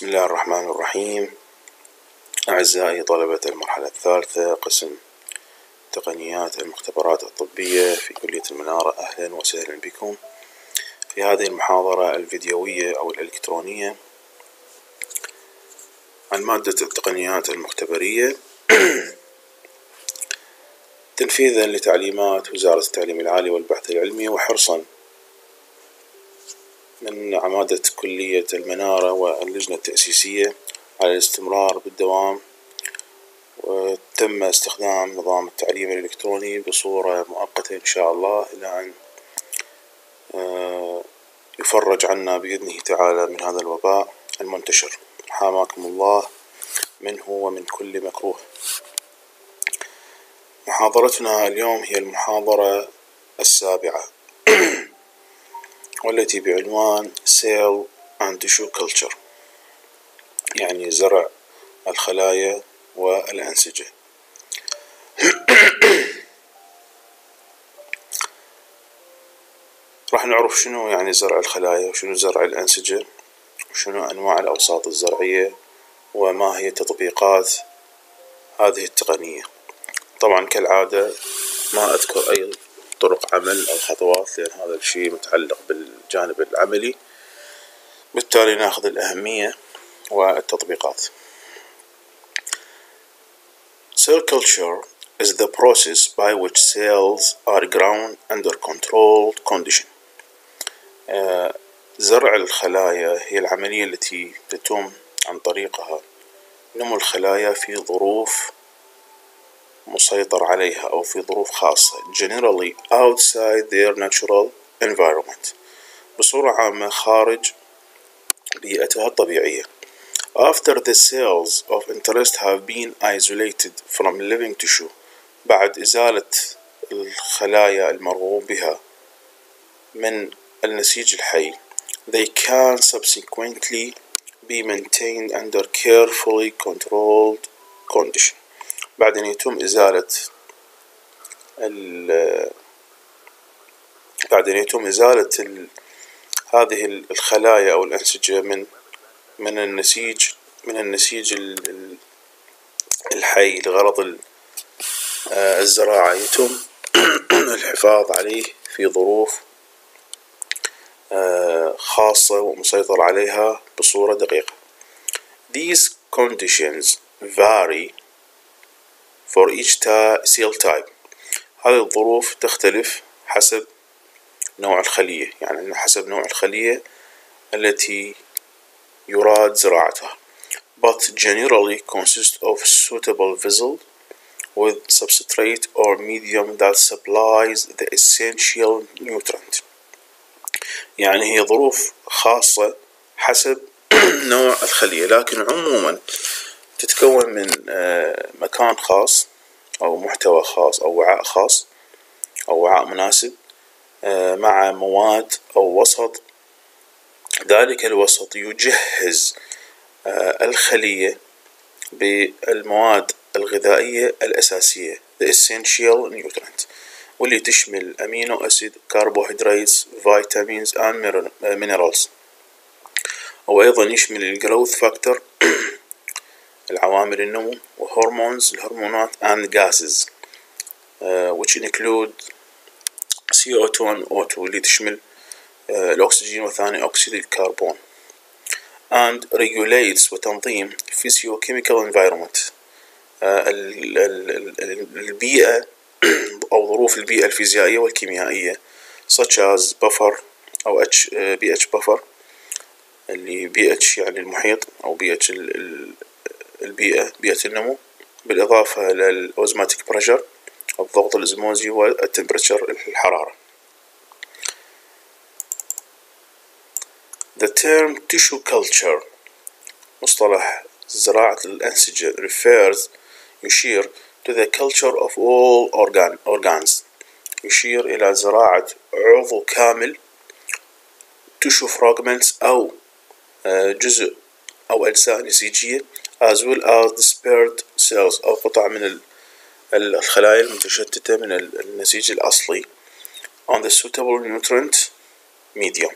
بسم الله الرحمن الرحيم. أعزائي طلبة المرحلة الثالثة قسم تقنيات المختبرات الطبية في كلية المنارة. أهلا وسهلا بكم. في هذه المحاضرة الفيديوية أو الإلكترونية عن مادة التقنيات المختبرية. تنفيذا لتعليمات وزارة التعليم العالي والبحث العلمي وحرصا من عمادة كلية المنارة واللجنة التأسيسية على الاستمرار بالدوام وتم استخدام نظام التعليم الإلكتروني بصورة مؤقتة إن شاء الله إلى أن آه، يفرج عنا بإذنه تعالى من هذا الوباء المنتشر. حاماكم الله منه ومن كل مكروه. محاضرتنا اليوم هي المحاضرة السابعة. والتي بعنوان Cell and Tissue Culture يعني زرع الخلايا والأنسجة. راح نعرف شنو يعني زرع الخلايا وشنو زرع الأنسجة وشنو أنواع الأوساط الزرعية وما هي تطبيقات هذه التقنية. طبعا كالعادة ما أذكر أي طرق عمل أو خطوات لأن هذا الشيء متعلق بالجانب العملي. بالتالي نأخذ الأهمية والتطبيقات. Cell culture is the process by which cells are grown under controlled condition. uh, زرع الخلايا هي العملية التي تتم عن طريقها. نمو الخلايا في ظروف مسيطر عليها أو في ظروف خاصة generally outside their natural environment بصورة عامة خارج بيئتها الطبيعية after the cells of interest have been isolated from living tissue بعد إزالة الخلايا المرغوب بها من النسيج الحي they can subsequently be maintained under carefully controlled condition بعد أن يتم إزالة بعد أن يتم إزالة ال... هذه الخلايا أو الأنسجة من من النسيج من النسيج الحي لغرض الزراعة يتم الحفاظ عليه في ظروف خاصة ومسيطر عليها بصورة دقيقة. These conditions vary for each cell type هذه الظروف تختلف حسب نوع الخلية يعني حسب نوع الخلية التي يراد زراعتها but generally consist of suitable vessel with substrate or medium that supplies the essential nutrient يعني هي ظروف خاصة حسب نوع الخلية لكن عموما تتكون من آه، مكان خاص أو محتوى خاص أو وعاء خاص أو وعاء مناسب آه، مع مواد أو وسط. ذلك الوسط يجهز آه، الخلية بالمواد الغذائية الأساسية the essential nutrient واللي تشمل amino acid كربوهيدرات vitamins and minerals. وأيضا يشمل ال growth factor العوامل النمو و hormones الهرمونات and gases uh, which include CO2 and O2 اللي تشمل uh, الأكسجين وثاني أكسيد الكربون. And regulates وتنظيم physiochemical environment. uh, البيئة أو ظروف البيئة الفيزيائية والكيميائية such as buffer أو H, pH buffer ال pH يعني المحيط أو اتش البيئة بيئة النمو بالإضافة لل osmotic pressure الضغط الإزموزي والتمبرتشر الحرارة. The term tissue culture مصطلح زراعة الأنسجة refers يشير to the culture of all organ organs. يشير إلى زراعة عضو كامل tissue fragments أو جزء أو أجزاء نسيجية as well as dispersed cells أو قطع من الخلايا المتشتتة من النسيج الأصلي on the suitable nutrient medium.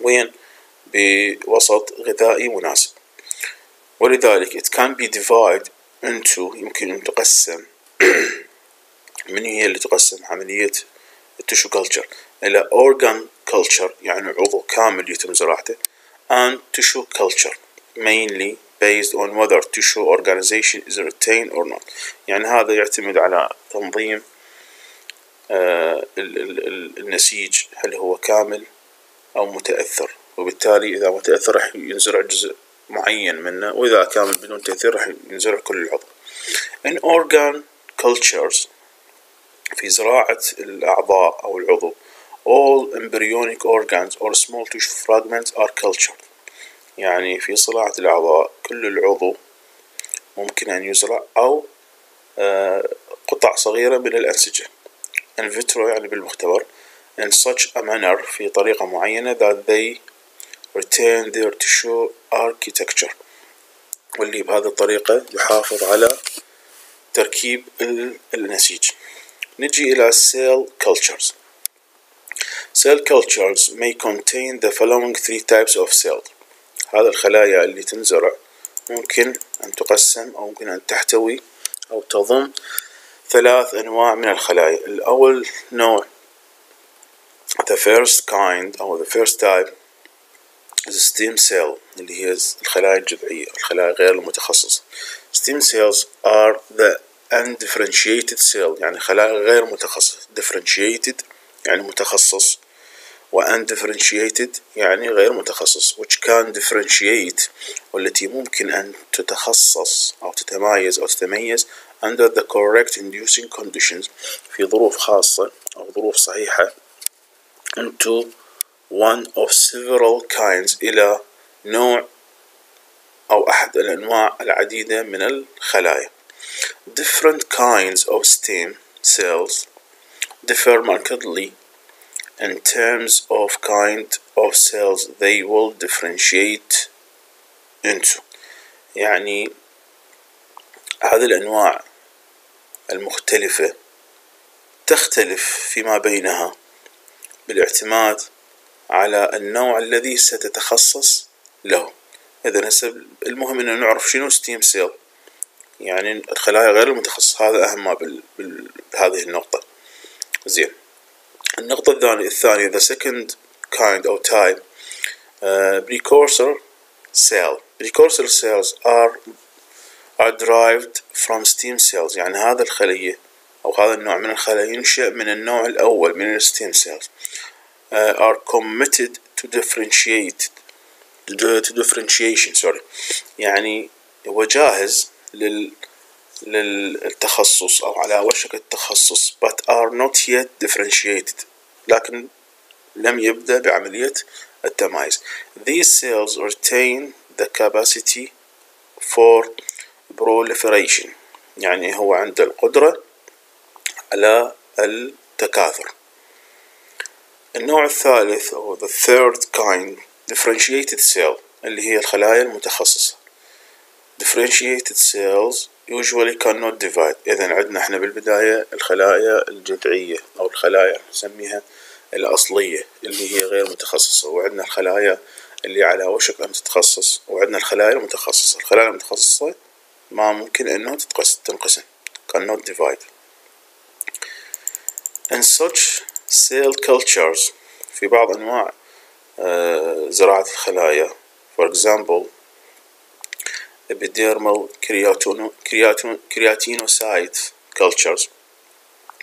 when بوسط غذائي مناسب. ولذلك it can be divided into يمكن أن تقسم من هي اللي تقسم؟ عملية التشو كلتشر إلى organ culture يعني عضو كامل يتم زراعته and tissue culture mainly based on whether tissue organization is retained or not. يعني هذا يعتمد على تنظيم آه النسيج هل هو كامل أو متأثر. وبالتالي إذا متأثر راح ينزرع جزء معين منه وإذا كامل بدون تأثير راح ينزرع كل العضو. In organ cultures في زراعة الأعضاء أو العضو all embryonic organs or small tissue fragments are cultured. يعني في صناعة الأعضاء كل العضو ممكن أن يزرع أو قطع صغيرة من الأنسجة in vitro يعني بالمختبر in such a manner في طريقة معينة that they retain their tissue architecture واللي بهذه الطريقة يحافظ على تركيب النسيج نجي إلى cell cultures cell cultures may contain the following three types of cells هذا الخلايا اللي تنزرع ممكن أن تقسم أو ممكن أن تحتوي أو تضم ثلاث أنواع من الخلايا. الأول نوع the first kind أو the first type is stem cell اللي هي الخلايا الجذعية الخلايا غير المتخصصة. stem cells are the undifferentiated cell يعني خلايا غير متخصصة. differentiated يعني متخصص. و undifferentiated يعني غير متخصص which can differentiate والتي ممكن أن تتخصص أو تتمايز أو تتميز under the correct inducing conditions في ظروف خاصة أو ظروف صحيحة into one of several kinds إلى نوع أو أحد الأنواع العديدة من الخلايا different kinds of stem cells differ markedly in terms of kind of cells they will differentiate into. يعني هذه الأنواع المختلفة تختلف فيما بينها بالاعتماد على النوع الذي ستتخصص له. إذا هسه المهم إنه نعرف شنو stem cell. يعني الخلايا غير المتخصصة هذا أهم ما بهذه النقطة. زين. النقطة الثانية الثانية the second kind أو type uh, precursor cell precursor cells are are derived from stem cells يعني هذا الخلية أو هذا النوع من الخلايا ينشأ من النوع الأول من الستيم cells uh, are committed to differentiate to differentiation sorry يعني هو جاهز لل للتخصص أو على وشك التخصص but are not yet differentiated لكن لم يبدأ بعملية التمايز these cells retain the capacity for proliferation يعني هو عنده القدرة على التكاثر النوع الثالث أو the third kind differentiated cell اللي هي الخلايا المتخصصة differentiated cells usually cannot divide. إذا عندنا إحنا بالبداية الخلايا الجذعية أو الخلايا نسميها الأصلية اللي هي غير متخصصة. وعندنا الخلايا اللي على وشك أن تتخصص وعندنا الخلايا المتخصصة. الخلايا المتخصصة ما ممكن أنه تنقسم. Cannot divide. In such cell cultures في بعض أنواع زراعة الخلايا for example epidermal keratinocyte cultures.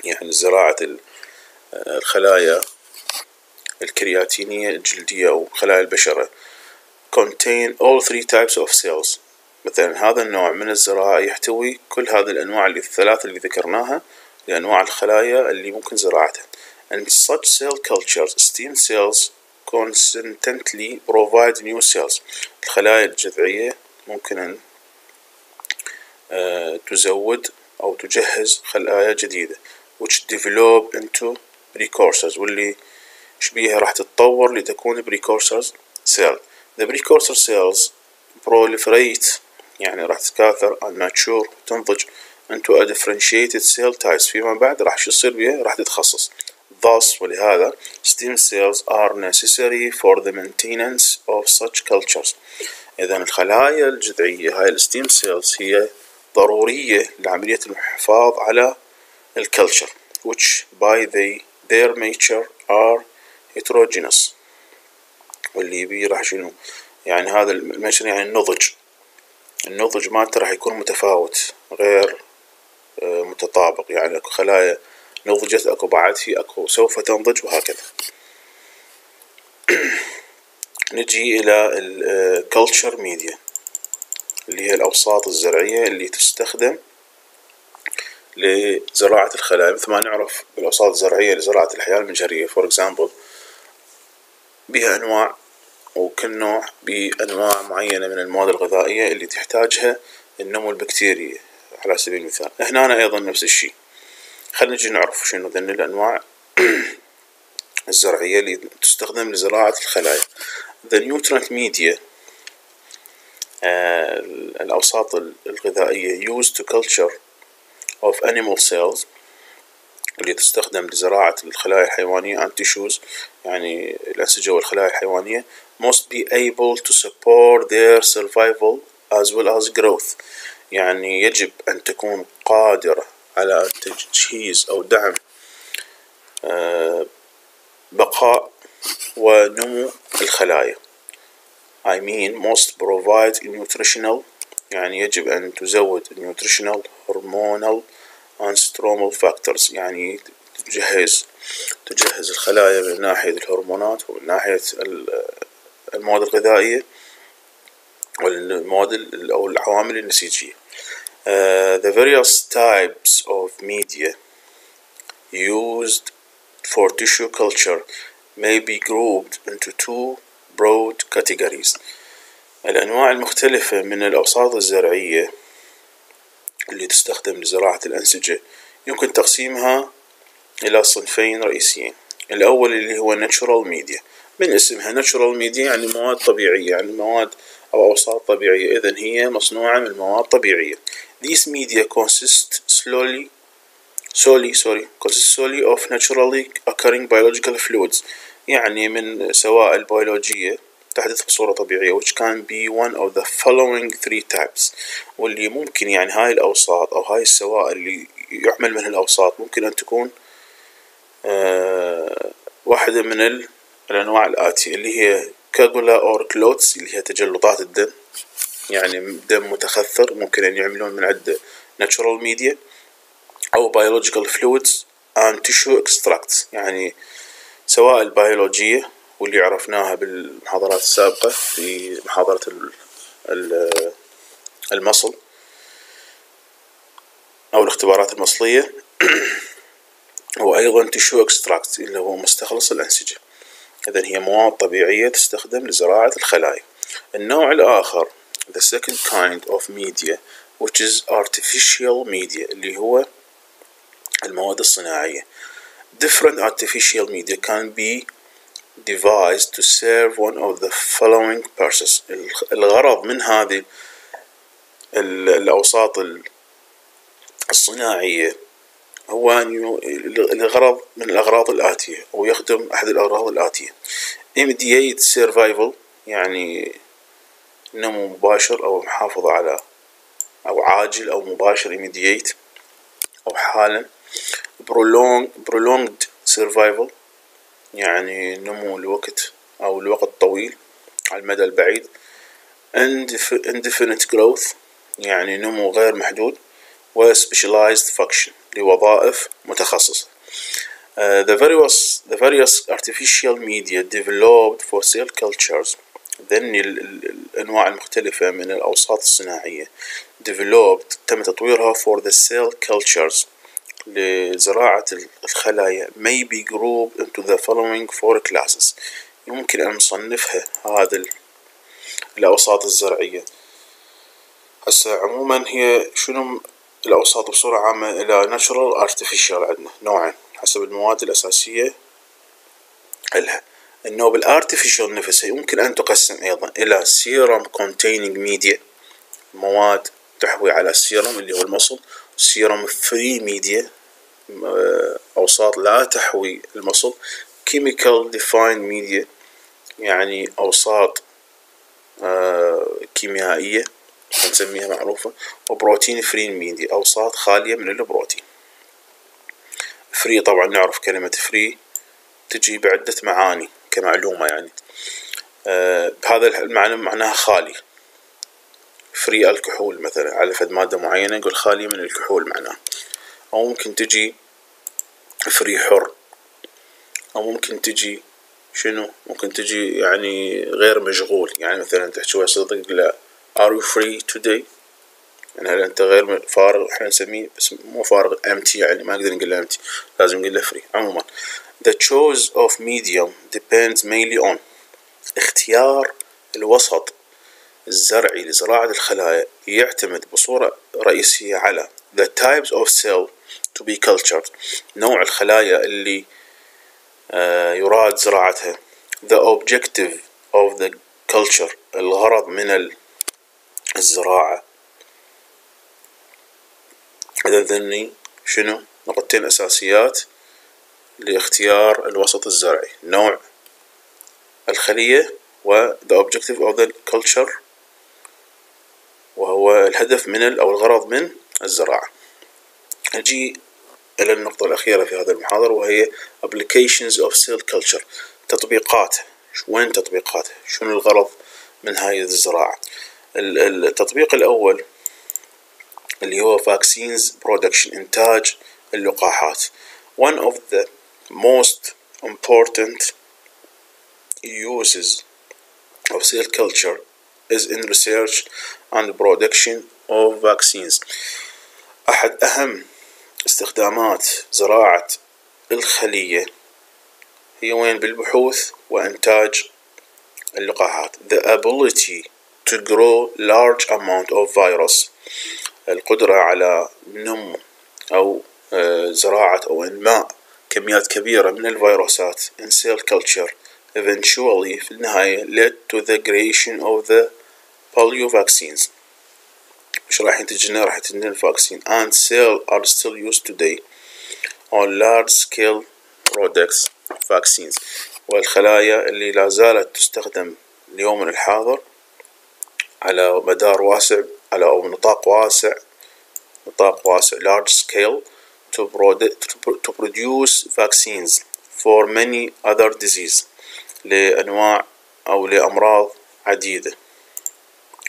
يعني زراعة الخلايا الكرياتينية الجلدية أو خلايا البشرة. Contain all three types of cells. مثلا هذا النوع من الزراعة يحتوي كل هذه الأنواع اللي الثلاثة اللي ذكرناها لأنواع الخلايا اللي ممكن زراعتها. And such cell cultures stem cells constantly provide new cells. الخلايا الجذعية ممكن أن تزود أو تجهز خلايا جديدة which develop into precursors واللي شبيها راح تتطور لتكون precursors cell the precursor cells proliferate يعني راح تتكاثر and mature تنضج into a differentiated cell types فيما بعد راح شو يصير بيها راح تتخصص thus ولهذا stem cells are necessary for the maintenance of such cultures إذا الخلايا الجذعية هاي ال stem cells هي ضرورية لعملية الحفاظ على ال culture which by the, their nature are heterogeneous. واللي بيه راح شنو؟ يعني هذا المنشن يعني النضج؟ النضج مالته راح يكون متفاوت غير آه، متطابق. يعني أكو خلايا نضجت أكو بعد في أكو سوف تنضج وهكذا. نجي إلى ال culture media اللي هي الأوساط الزرعية اللي تستخدم لزراعة الخلايا. مثل ما نعرف بالأوساط الزرعية لزراعة الحياة المجهرية for example بها أنواع وكل نوع بأنواع معينة من المواد الغذائية اللي تحتاجها النمو البكتيري على سبيل المثال. هنا أيضا نفس الشيء. خلينا نجي نعرف شنو ذن الأنواع. الزرعية اللي تستخدم لزراعة الخلايا. The nutrient media آه، الأوساط الغذائية used to culture of animal cells اللي تستخدم لزراعة الخلايا الحيوانية and tissues يعني الأنسجة والخلايا الحيوانية must be able to support their survival as well as growth. يعني يجب أن تكون قادرة على تجهيز أو دعم آه، بقاء ونمو الخلايا. I mean must provide nutritional يعني يجب أن تزود nutritional hormonal and stromal factors. يعني تجهز تجهز الخلايا من ناحية الهرمونات ومن ناحية المواد الغذائية والمواد أو العوامل النسيجية. Uh, the various types of media used for tissue culture may be grouped into two broad categories. الأنواع المختلفة من الأوساط الزرعية اللي تستخدم لزراعة الأنسجة يمكن تقسيمها إلى صنفين رئيسيين. الأول اللي هو natural media. من اسمها natural media يعني مواد طبيعية. يعني مواد أو أوساط طبيعية. إذن هي مصنوعة من مواد طبيعية. These media consist slowly solely sorry consist solely of naturally occurring biological fluids. يعني من سوائل بيولوجية تحدث بصورة طبيعية which can be one of the following three types. واللي ممكن يعني هاي الأوساط أو هاي السوائل اللي يعمل منها الأوساط ممكن أن تكون آه واحدة من الأنواع الآتية اللي هي coagula or clots اللي هي تجلطات الدم. يعني دم متخثر ممكن أن يعملون من عدة natural media. أو biological fluids and tissue extracts. يعني سوائل بيولوجية واللي عرفناها بالمحاضرات السابقة في محاضرة المصل أو الاختبارات المصلية. وأيضا تشو اكستراكت اللي هو مستخلص الأنسجة. إذا هي مواد طبيعية تستخدم لزراعة الخلايا. النوع الآخر the second kind of media which is artificial media اللي هو المواد الصناعية. Different artificial media can be devised to serve one of the following purposes. الغرض من هذه الأوساط الصناعية هو أن الغرض من الأغراض الآتية أو يخدم أحد الأغراض الآتية. Immediate survival يعني نمو مباشر أو محافظة على أو عاجل أو مباشر immediate أو حالا. Prolonged, prolonged survival يعني نمو الوقت أو الوقت طويل على المدى البعيد indefinite growth يعني نمو غير محدود و specialized function لوظائف متخصصة uh, the various the various artificial media developed for cell cultures ذن الأنواع المختلفة من الأوساط الصناعية developed تم تطويرها for the cell cultures لزراعة الخلايا. May be grouped into the following four classes. يمكن أن نصنفها هذا الأوساط الزرعية. هسه عموما هي شنو الأوساط بصورة عامة؟ إلى natural artificial عندنا نوعين حسب المواد الأساسية إلها النوع بال artificial نفسها يمكن أن تقسم أيضا إلى serum containing media مواد تحوي على السيرم اللي هو المصل serum free media أوساط لا تحوي المصل. Chemical defined media يعني أوساط كيميائية نسميها معروفة و protein free media أوساط خالية من البروتين. free طبعا نعرف كلمة free تجي بعدة معاني كمعلومة يعني. آه بهذا المعنى معناها خالي. free الكحول مثلا على فد مادة معينة نقول خالية من الكحول معناه أو ممكن تجي فري حر. أو ممكن تجي شنو؟ ممكن تجي يعني غير مشغول. يعني مثلا تحكي ويا صديقك لا are you free today? يعني هل أنت غير فارغ؟ إحنا نسميه بس مو فارغ empty يعني ما نقدر نقول له empty. لازم نقول له free. عموما the choice of medium depends mainly on اختيار الوسط الزرعي لزراعة الخلايا يعتمد بصورة رئيسية على the types of cell to be cultured. نوع الخلايا اللي آه يراد زراعتها. The objective of the culture الغرض من الزراعة. إذا ذني شنو؟ نقطتين أساسيات لاختيار الوسط الزرعي. نوع الخلية و the objective of the culture وهو الهدف من أو الغرض من الزراعة. نجي إلى النقطة الأخيرة في هذا المحاضرة وهي applications of cell culture تطبيقات وين تطبيقاتها شنو الغرض من هاي الزراعة التطبيق الأول اللي هو vaccines production إنتاج اللقاحات one of the most important uses of cell culture is in research and production of vaccines أحد أهم استخدامات زراعة الخلية. هي وين بالبحوث وإنتاج اللقاحات. The ability to grow large amount of virus. القدرة على نمو أو زراعة أو إنماء كميات كبيرة من الفيروسات in cell culture. Eventually في النهاية led to the creation of the polio vaccines. مش راح ينتجنا راح ينتجنا الفاكسين and cell are still used today on large scale products vaccines. والخلايا اللي لا زالت تستخدم اليوم الحاضر على مدار واسع على أو نطاق واسع نطاق واسع large scale to, to produce vaccines for many other disease لأنواع أو لأمراض عديدة.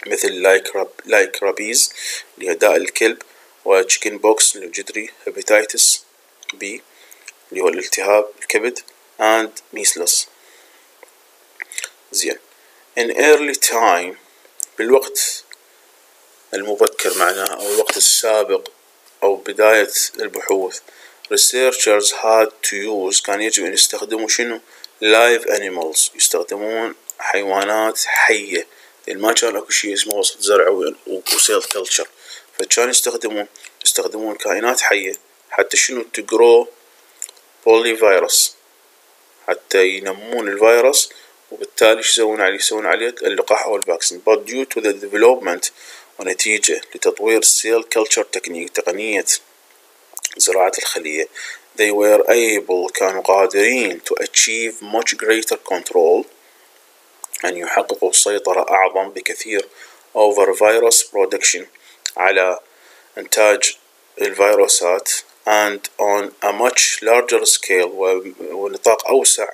مثل like like rabies اللي هي داء الكلب و chicken pox اللي هو جدري hepatitis B اللي هو الالتهاب الكبد and measles زين. In early time بالوقت المبكر معناها أو الوقت السابق أو بداية البحوث researchers had to use كان يجب أن يستخدموا شنو؟ Live animals يستخدمون حيوانات حية. لأن ما كان أكو شيء اسمه وسط زرع وسيل كلتشر فكان يستخدمون يستخدمون كائنات حية حتى شنو تجرو بولي فيروس حتى ينمون الفيروس وبالتالي شو يسوون عليه؟ يسوون عليه اللقاح أو ال vaccine. But due to the development ونتيجة لتطوير ال cell culture technique تقنية زراعة الخلية they were able كانوا قادرين to achieve much greater control أن يحققوا سيطرة أعظم بكثير over virus production على إنتاج الفيروسات and on a much larger scale ونطاق أوسع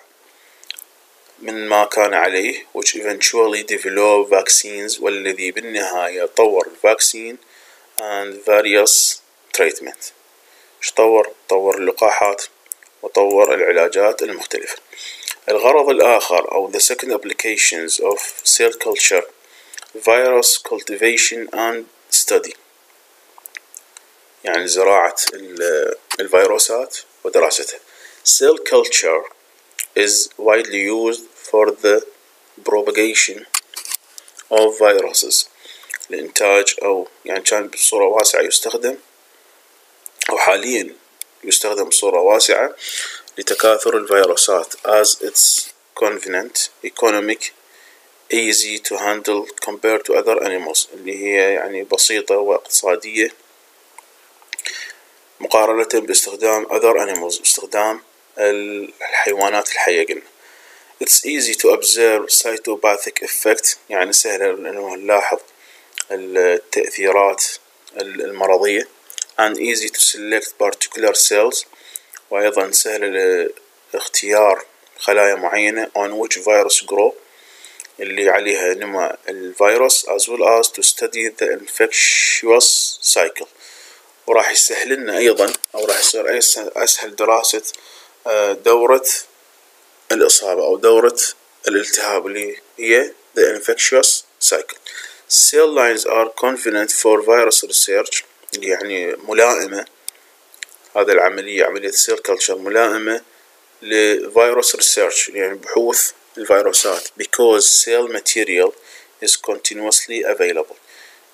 من ما كان عليه which eventually develop vaccines والذي بالنهاية طور الفاكسين and various treatment. طور؟ طور اللقاحات وطور العلاجات المختلفة. الغرض الآخر أو the second applications of cell culture virus cultivation and study يعني زراعة الفيروسات ودراستها cell culture is widely used for the propagation of viruses لإنتاج أو يعني كان بصورة واسعة يستخدم أو حاليا يستخدم بصورة واسعة لتكاثر الفيروسات as it's convenient economic easy to handle compared to other animals اللي هي يعني بسيطة واقتصادية مقارنة باستخدام other animals باستخدام الحيوانات الحية قلنا It's easy to observe cytopathic effect يعني سهل أنه نلاحظ التأثيرات المرضية and easy to select particular cells وأيضا سهل اختيار خلايا معينة on which virus grow اللي عليها نما الفيروس as well as to study the infectious cycle. وراح يسهل لنا أيضا أو راح يصير أسهل دراسة آه، دورة الإصابة أو دورة الالتهاب اللي هي the infectious cycle. Cell lines are convenient for virus research يعني ملائمة هذا العملية عملية cell culture ملائمة لفيروس research يعني بحوث الفيروسات because cell material is continuously available.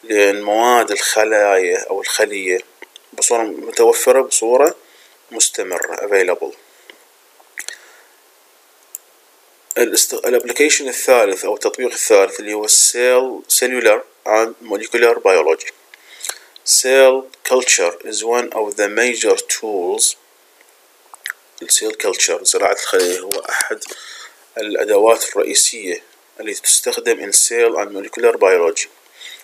لأن مواد الخلايا أو الخلية بصورة متوفرة بصورة مستمرة available. ال application الثالث أو التطبيق الثالث اللي هو cell cellular and molecular biology. Cell culture is one of the major tools. ال cell culture زراعة الخلايا هو أحد الأدوات الرئيسية التي تستخدم in cell and molecular biology.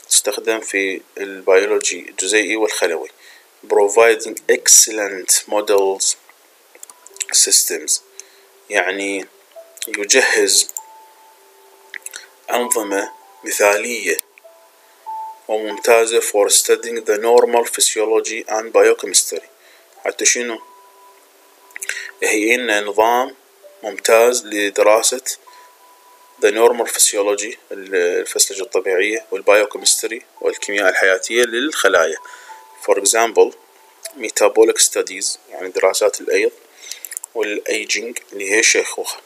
تستخدم في البيولوجي الجزيئي والخلوي. Providing excellent models systems. يعني يجهز أنظمة مثالية وممتازة for studying the normal physiology and biochemistry حتى شنو هي لنا نظام ممتاز لدراسة the normal physiology الفسلجة الطبيعية وال biochemistry والكيمياء الحياتية للخلايا for example metabolic studies يعني دراسات الأيض والأيجينج اللي هي الشيخوخة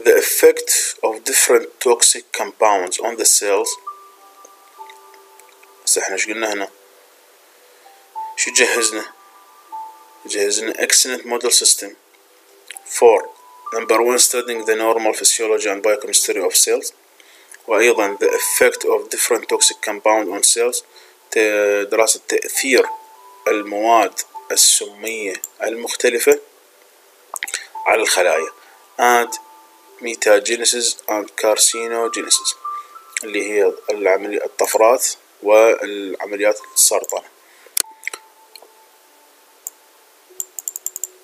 the effect of different toxic compounds on the cells هسه إحنا إيش قلنا هنا شو جهزنا جهزنا excellent model system for number one studying the normal physiology and biochemistry of cells وأيضا the effect of different toxic compounds on cells دراسة تأثير المواد السمية المختلفة على الخلايا and mutagenesis and carcinogenesis اللي هي العملية الطفرات والعمليات السرطان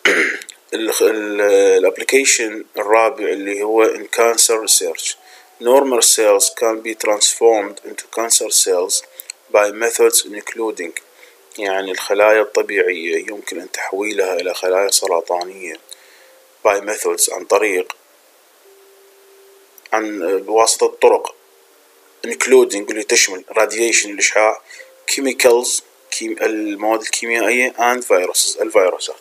الابلكيشن الرابع اللي هو in cancer research. Normal cells can be transformed into cancer cells by methods including يعني الخلايا الطبيعية يمكن أن تحويلها إلى خلايا سرطانية by methods عن طريق عن بواسطة طرق. Including اللي تشمل radiation الإشعاع chemicals المواد الكيميائية and viruses الفيروسات.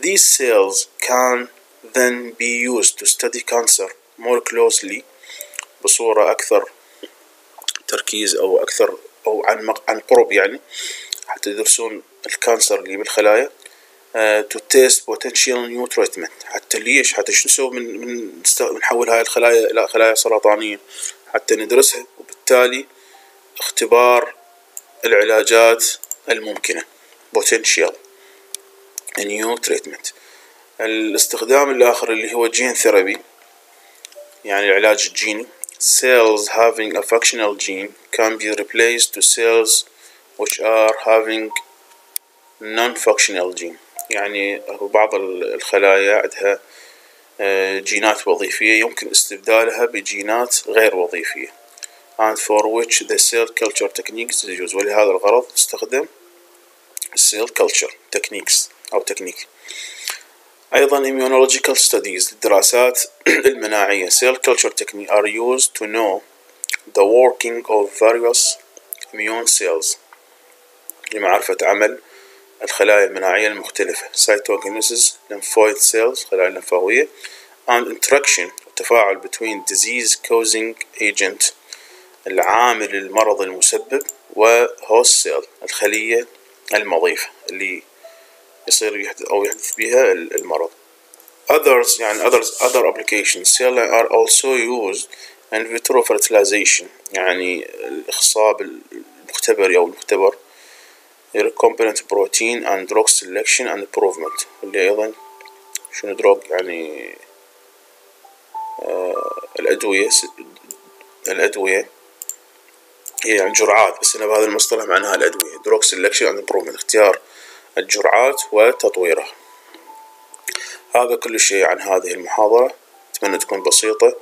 These cells can then be used to study cancer more closely بصورة أكثر تركيز أو أكثر أو عن عن قرب يعني حتى يدرسون الكانسر اللي بالخلايا to test potential new treatment. حتى ليش؟ حتى شو نسوي من من نحول هاي الخلايا إلى خلايا سرطانية؟ حتى ندرسها وبالتالي اختبار العلاجات الممكنة. Potential new treatment. الاستخدام الآخر اللي هو جين ثيرابي يعني العلاج الجيني. Cells having a functional gene can be replaced to cells which are having non-functional gene. يعني بعض الخلايا عندها جينات وظيفية يمكن استبدالها بجينات غير وظيفية and for which the cell culture techniques is used ولهذا الغرض تستخدم cell culture techniques أو تكنيك أيضا immunological studies الدراسات المناعية cell culture technique are used to know the working of various immune cells لمعرفة عمل الخلايا المناعية المختلفة cytogenesis lymphoid cells خلايا اللمفاوية and interaction التفاعل between disease causing agent العامل المرض المسبب و host cell الخلية المضيفة اللي يصير يحدث أو يحدث بها المرض others يعني others other applications cell are also used in vitro fertilization يعني الإخصاب المختبري أو المختبر recombinant protein and drug selection and improvement. اللي أيضا شنو دروج يعني آه الأدوية الأدوية هي يعني جرعات بس هنا بهذا المصطلح معناها الأدوية. Drug selection and improvement اختيار الجرعات وتطويرها. هذا كل شيء عن هذه المحاضرة. أتمنى تكون بسيطة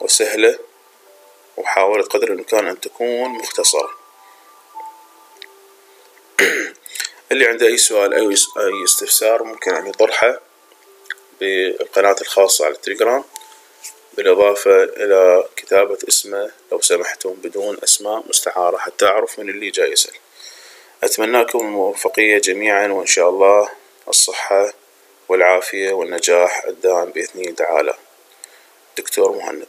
وسهلة وحاولت قدر الإمكان أن تكون مختصرة. اللي عنده أي سؤال أو أي استفسار ممكن أن يطرحه بالقناة الخاصة على التليجرام بالإضافة إلى كتابة اسمه لو سمحتم بدون أسماء مستعارة حتى أعرف من اللي جاي يسأل. أتمنى لكم الموفقية جميعا وإن شاء الله الصحة والعافية والنجاح الدائم بإذنه تعالى. دكتور مهند.